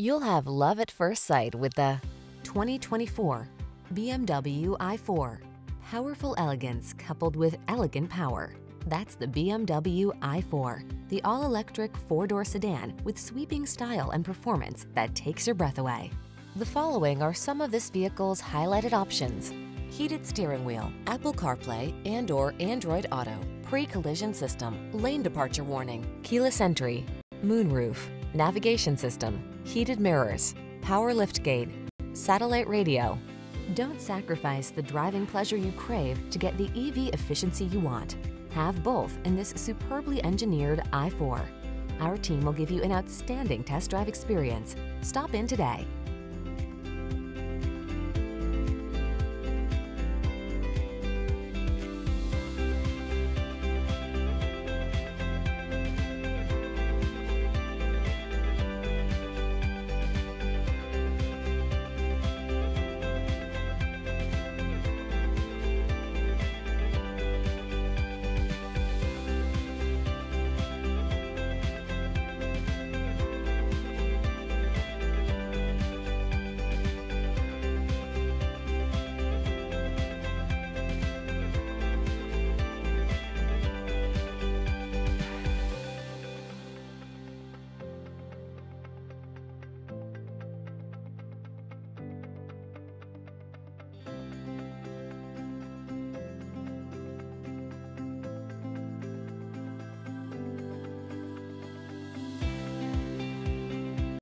You'll have love at first sight with the 2024 BMW i4. Powerful elegance coupled with elegant power. That's the BMW i4, the all-electric four-door sedan with sweeping style and performance that takes your breath away. The following are some of this vehicle's highlighted options. Heated steering wheel, Apple CarPlay and or Android Auto, pre-collision system, lane departure warning, keyless entry, moonroof, navigation system, heated mirrors, power liftgate, satellite radio. Don't sacrifice the driving pleasure you crave to get the EV efficiency you want. Have both in this superbly engineered i4. Our team will give you an outstanding test drive experience. Stop in today.